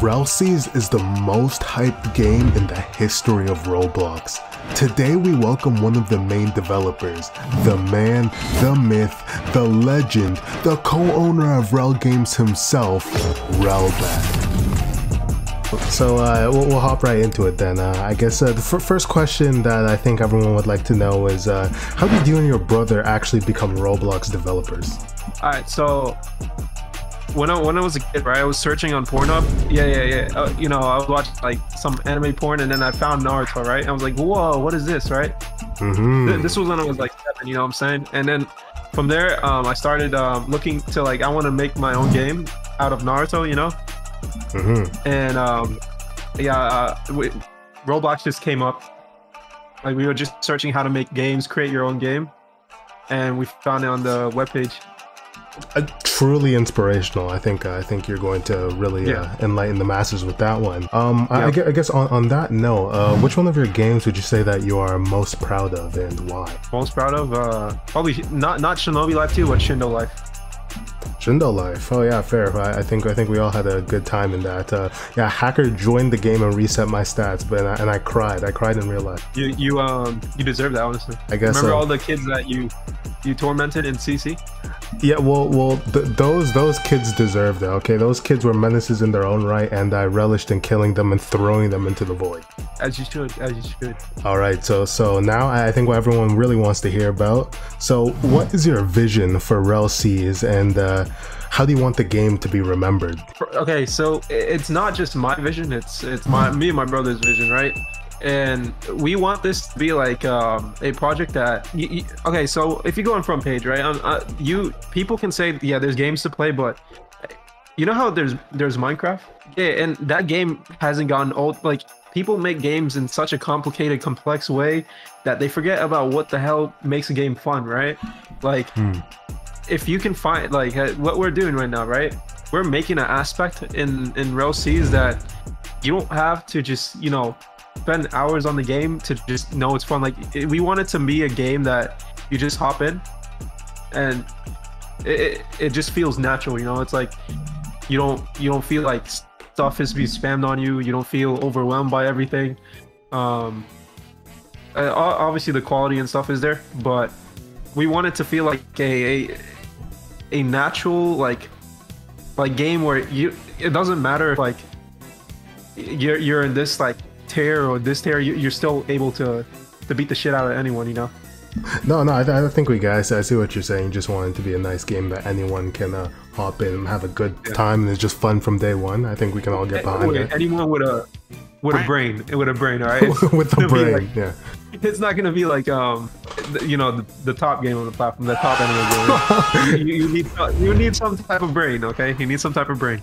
Rell Seas is the most hyped game in the history of Roblox. Today we welcome one of the main developers, the man, the myth, the legend, the co-owner of Rell Games himself, Rellbad. So uh, we'll, we'll, hop right into it then. Uh, I guess uh, the first question that I think everyone would like to know is uh, how did you and your brother actually become Roblox developers? All right, so when I when I was a kid, right, I was searching on Pornhub. Yeah, yeah, yeah. Uh, you know, I was watching like some anime porn, and then I found Naruto, right? I was like, whoa, what is this, right? Mm-hmm. Th- this was when I was like seven. You know what I'm saying? And then from there, um, I started um, looking to like I want to make my own game out of Naruto. You know? Mm-hmm. And um, yeah, uh, we, Roblox just came up. Like we were just searching how to make games, create your own game, and we found it on the webpage uh, truly inspirational. I think uh, I think you're going to really yeah. uh, enlighten the masses with that one. Um, yeah. I, I, guess on, on that note, uh, which one of your games would you say that you are most proud of and why? Most proud of uh, probably not not Shinobi Life 2, but Shindo Life. Shindo Life. Oh yeah, fair. I, I, think I think we all had a good time in that. Uh, yeah, hacker joined the game and reset my stats, but and I, and I cried. I cried in real life. You you um you deserve that honestly. I guess. Remember all the kids that you you tormented in CC? Yeah, well, well, th- those those kids deserved it. Okay, those kids were menaces in their own right, and I relished in killing them and throwing them into the void. As you should, as you should. All right, so so now I think what everyone really wants to hear about. So, what is your vision for Rell Seas, and uh, how do you want the game to be remembered? Okay, so it's not just my vision; it's it's my me and my brother's vision, right? And we want this to be like um, a project that you, you, okay so if you go on front page right um, uh, you people can say yeah there's games to play but you know how there's there's minecraft? Yeah and that game hasn't gotten old. Like people make games in such a complicated complex way that they forget about what the hell makes a game fun right? Like hmm. if you can find like uh, what we're doing right now right? We're making an aspect in in Rell Seas that you don't have to just you know spend hours on the game to just know it's fun. Like it, we want it to be a game that you just hop in, and it, it just feels natural. You know, it's like you don't you don't feel like stuff is being spammed on you. You don't feel overwhelmed by everything. Um, uh, obviously the quality and stuff is there, but we want it to feel like a, a a natural like like game where you it doesn't matter if like you're you're in this like tier or this tier, you're still able to to beat the shit out of anyone, you know. No, no, I, th- I think we guys. I see what you're saying. Just want it to be a nice game that anyone can uh, hop in and have a good yeah. time, and it's just fun from day one. I think we can all get behind it. Anyone with a with a brain, with a brain, all right. with a brain, like, yeah. It's not gonna be like um, you know, the, the top game on the platform, the top anime game. you, you, need you need some type of brain, okay? You need some type of brain.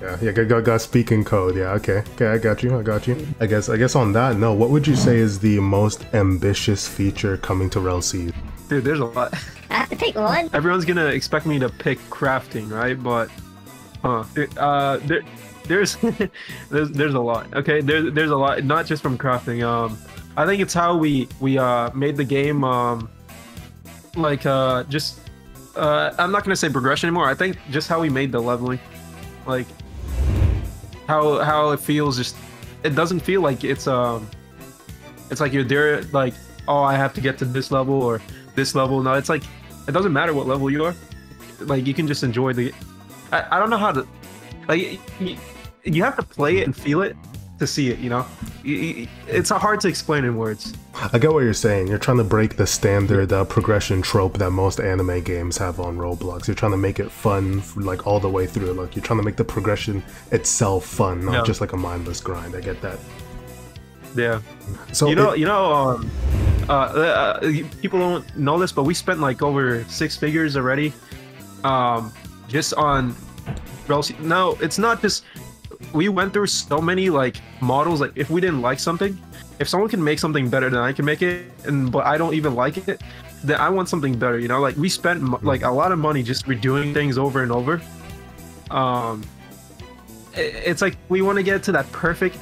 Yeah, yeah, got, got speaking code. Yeah, okay, okay, I got you, I got you. I guess, I guess on that note, what would you say is the most ambitious feature coming to Rell Seas? Dude, there's a lot. I have to pick one. Everyone's gonna expect me to pick crafting, right? But, huh? Uh, there, there's, there's, there's a lot. Okay, there's, there's a lot. Not just from crafting. Um, I think it's how we we uh made the game um, like uh just uh I'm not gonna say progression anymore. I think just how we made the leveling, like how how it feels just it doesn't feel like it's um it's like you're there like oh I have to get to this level or this level. No, it's like it doesn't matter what level you are. Like you can just enjoy the. I, I don't know how to like you, you have to play it and feel it to see it, you know? It's hard to explain in words. I get what you're saying. You're trying to break the standard uh, progression trope that most anime games have on Roblox. You're trying to make it fun, like all the way through. Like you're trying to make the progression itself fun, not just like a mindless grind. I get that. Yeah. So you know, it, you know, um, uh, uh, people don't know this, but we spent like over six figures already, um, just on. No, it's not just we went through so many like models. Like if we didn't like something, if someone can make something better than I can make it, and but I don't even like it, then I want something better. You know, like we spent like a lot of money just redoing things over and over. Um, it's like we want to get to that perfect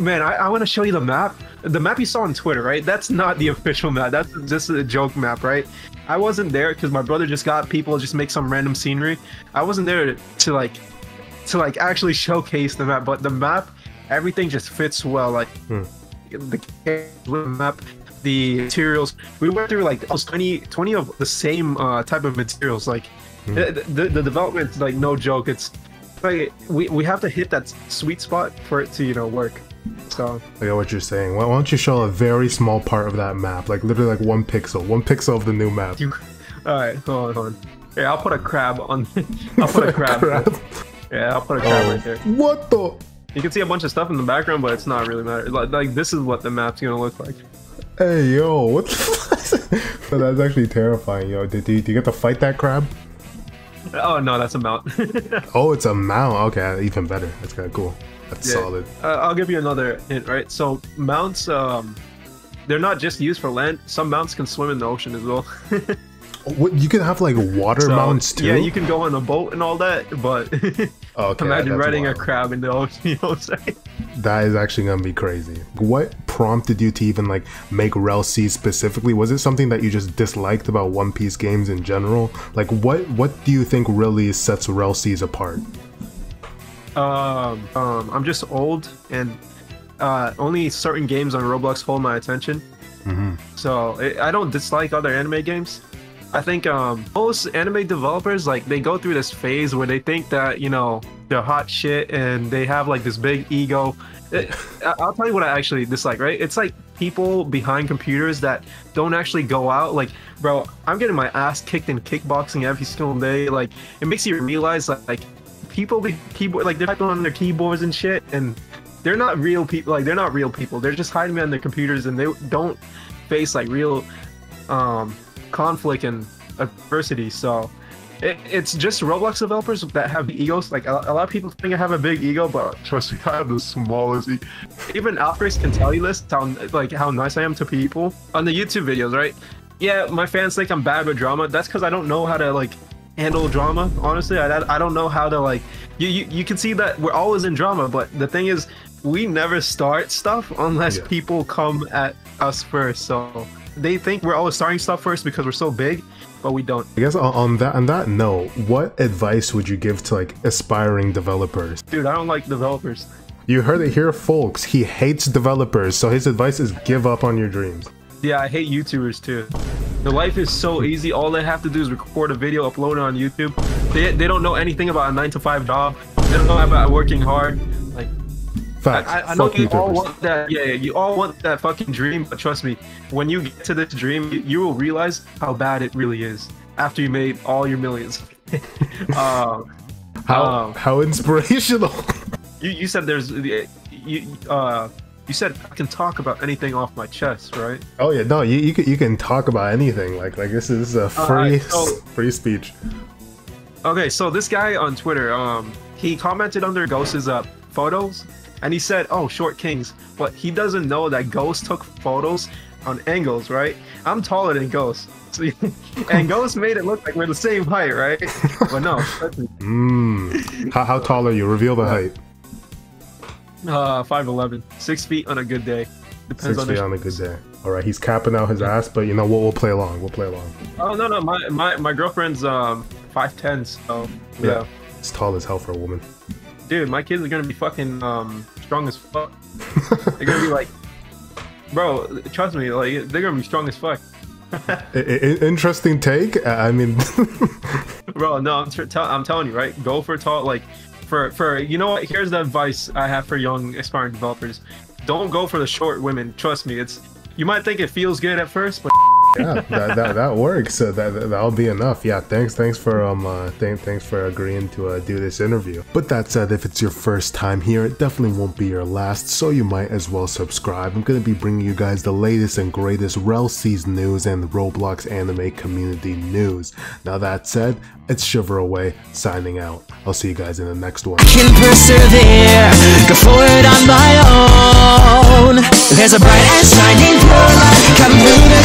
man i, I want to show you the map the map you saw on twitter right that's not the official map that's just a joke map right i wasn't there because my brother just got people just make some random scenery i wasn't there to, to like to like actually showcase the map. But the map, everything just fits well. Like Hmm. the map, the materials. We went through like almost 20, 20 of the same uh, type of materials. Like Hmm. the, the the development's like no joke. It's like we we have to hit that sweet spot for it to you know work. So I get what you're saying. Why why don't you show a very small part of that map, like literally like one pixel, one pixel of the new map? you, all right, hold on, hold on. I'll put a crab on. I'll put a crab. Crab. Yeah, I'll put a crab Oh, right there. what the? You can see a bunch of stuff in the background, but it's not really matter. Like, like this is what the map's gonna look like. Hey yo, what? The but that's actually terrifying, yo. Did you, did you get to fight that crab? Oh no, that's a mount. Oh, it's a mount. Okay, even better. That's kind of cool. That's Yeah. solid. uh, I'll give you another hint, right? So mounts, um, they're not just used for land. Some mounts can swim in the ocean as well. What, you can have like water So, mounts too. Yeah, you can go on a boat and all that, but Okay, imagine riding a crab in the ocean. You know what I'm saying? That is actually gonna be crazy. What prompted you to even like make Rell Seas specifically? Was it something that you just disliked about One Piece games in general? Like, what what do you think really sets Rell Seas apart? Um, um, I'm just old, and uh, only certain games on Roblox hold my attention. Mm-hmm. So I I don't dislike other anime games. I think um, most anime developers like they go through this phase where they think that you know they're hot shit and they have like this big ego. It- I'll tell you what I actually dislike. Right? It's like people behind computers that don't actually go out. Like, bro, I'm getting my ass kicked in kickboxing every single day. Like, it makes you realize like, like people be keyboard like they're typing on their keyboards and shit and they're not real people like they're not real people they're just hiding behind their computers and they don't face like real um conflict and adversity so it, it's just roblox developers that have egos. Like a, a lot of people think i have a big ego but trust me i have the smallest. E- even alfred can tell you this how like how nice i am to people. On the youtube videos right? Yeah my fans think i'm bad with drama. That's because i don't know how to like handle drama honestly. I, I don't know how to like you, you you can see that we're always in drama but the thing is we never start stuff unless Yeah. people come at us first so they think we're always starting stuff first because we're so big but we don't. I guess on, on that on that note, what advice would you give to like aspiring developers? dude i don't like developers. You heard it here, folks. He hates developers, so his advice is give up on your dreams. yeah i hate youtubers too. Their life is so easy. All they have to do is record a video upload it on youtube. They, they don't know anything about a nine to five job. They don't know about working hard Facts. I, I know you all want that. Yeah, you all want that fucking dream. But trust me, when you get to this dream, you, you will realize how bad it really is after you made all your millions. uh, How um, how inspirational. you, you said there's you uh you said I can talk about anything off my chest, right? oh yeah, no, you you can, you can talk about anything. Like like this is a free Alright, so- free speech. Okay, so this guy on Twitter, um, he commented under Ghost's uh, photos, and he said, "Oh, short kings," but he doesn't know that Ghost took photos on angles, right? I'm taller than Ghost, so, and Ghost made it look like we're the same height, right? But no, trust me. Mmm. how, how tall are you? Reveal the height. uh, five eleven, six feet on a good day. Depends Six on feet the. on a good day. All right, he's capping out his ass, but you know what? We'll play along. We'll play along. Oh no, no, my my my girlfriend's um five ten, so Yeah. yeah. It's tall as hell for a woman. Dude, my kids are gonna be fucking um strong as fuck. They're gonna be like, bro, trust me, like they're gonna be strong as fuck. Interesting take. I mean, Bro, no, I'm, tr- tell- I'm telling you, right? Go for tall, like for for you know what? Here's the advice I have for young aspiring developers: don't go for the short women. Trust me, it's you might think it feels good at first, but yeah, that, that, that works. So that that- that'll be enough. Yeah, thanks thanks for um uh, th- thanks for agreeing to uh, do this interview. But that said, if it's your first time here, it definitely won't be your last. So you might as well subscribe. I'm gonna be bringing you guys the latest and greatest Rell Seas news and the Roblox anime community news. Now that said, it's Shiver Away signing out. I'll see you guys in the next one. can persevere, go forward on my own. There's a bright and shining coming through the